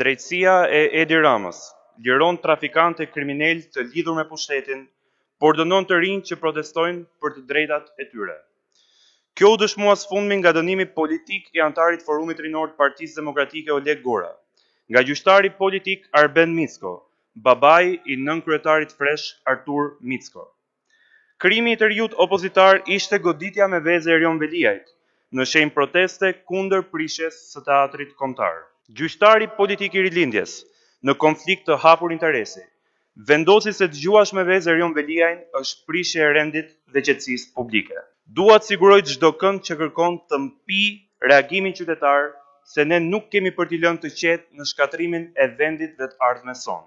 Drejtësia e Edi Ramës liron trafikantë e kriminelë të lidhur me pushtetin, por dënon të rinjtë që protestojnë për të drejtat e tyre. Kjo u dëshmua së fundmi nga dënimi politik i anëtarit Forumit Rinor të Partisë Demokratike Oleg Gora, nga gjyqtari politik Arben Micko, babai i nënkryetarit FRESH Artur Micko. Krimi i të riut opozitar ishte goditja me vezë e Erion Veliajt, në shenjë proteste kundër prishjes së Teatrit Kombëtar. Gjyqtari politik i Rilindjes, në konflikt të hapur interesi, vendosi se të gjuash me vezë Erion Veliajn është prishje e rendit dhe qetësisë publike. Dua të siguroj çdokënd që kërkon të mpijë reagimin qytetar se ne nuk kemi për t'i lënë të qetë në shkatërrimin e vendit dhe të ardhmes sonë.